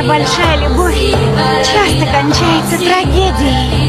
Самая большая любовь часто кончается трагедией.